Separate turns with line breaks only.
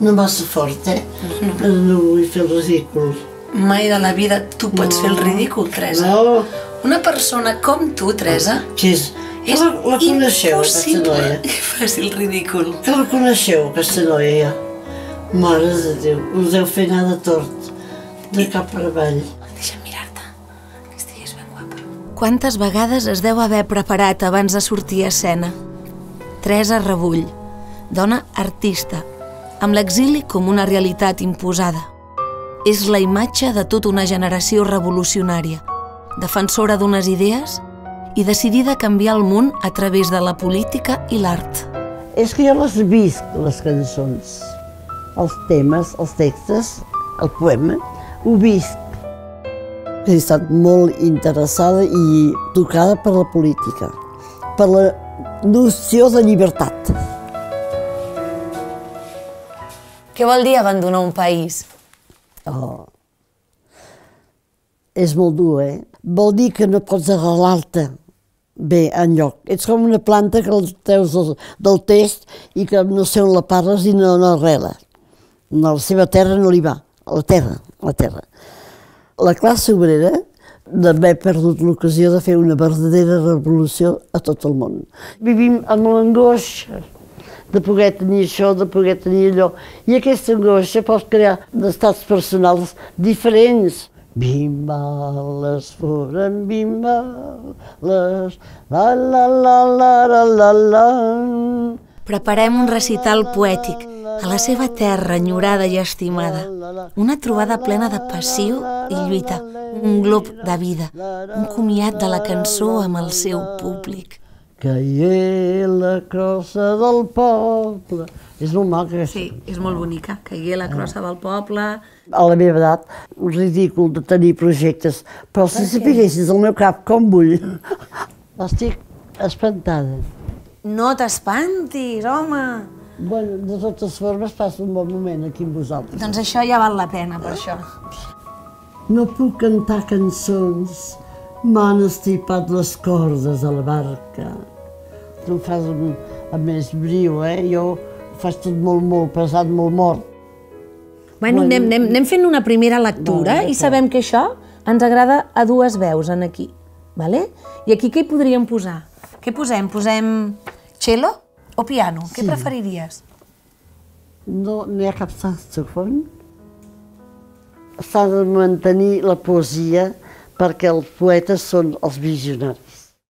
no massa fort, eh? No, no vull fer el ridícul.
Mai de la vida tu pots no. fer el ridícul, Teresa.
No,
Una persona com tu, Teresa,
que és... Que la, la coneixeu,
impossible que faci el ridícul.
Que la coneixeu, aquesta noia, ja? Mare de Déu, us deu fer anar de tort, de cap per avall.
Deixa'm mirar-te, que estigués ben guapa.
Quantes vegades es deu haver preparat abans de sortir a escena? Teresa Rebull, dona artista, amb l'exili com una realitat imposada. És la imatge de tota una generació revolucionària, defensora d'unes idees i decidida a canviar el món a través de la política i l'art.
És que jo les visc, les cançons, els temes, els textos, el poema, ho visc. He estat molt interessada i tocada per la política, per la noció de llibertat.
Què vol dir abandonar un país?
Oh. És molt dur, eh? Vol dir que no pots arrelar-te bé enlloc. Ets com una planta que el treus del, del test i que no sé on la parles i no, no arrela. No, la seva terra no li va, la terra, la terra. La classe obrera d'haver perdut l'ocasió de fer una verdadera revolució a tot el món. Vivim amb l'angoixa de poder tenir això, de poder tenir allò. I aquesta angoixa pot crear estats personals diferents. Bimbales foren bimbales, la la la la la la la.
Preparem un recital poètic a la seva terra enyorada i estimada. Una trobada plena de passió i lluita, un glob de vida, un comiat de la cançó amb el seu públic.
Caigué la crossa del poble. És molt maca, aquesta.
Sí, és molt bonica. Caigué la crossa del poble...
A la meva edat, un ridícul de tenir projectes, però si sapiguessis el meu cap com vull, estic espantada.
No t'espantis, home!
Bueno, de totes formes, passo un bon moment aquí amb vosaltres.
Doncs això ja val la pena, per això.
No puc cantar cançons, m'han estripat les cordes a la barca. Tu em fas amb, amb més briu, eh? Jo ho faig tot molt, molt pesat, molt mort.
Bueno, anem, anem, anem fent una primera lectura
Vale,
i sabem que això ens agrada a dues veus en aquí. Vale? I aquí què hi podríem posar? Què posem? Posem cello o piano? Què preferiries?
No n'hi ha cap saxofon. S'ha de mantenir la poesia perquè els poetes són els visionaris.